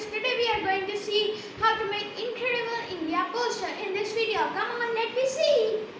friends, today we are going to see how to make incredible India poster in this video. Come on, let me see.